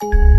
you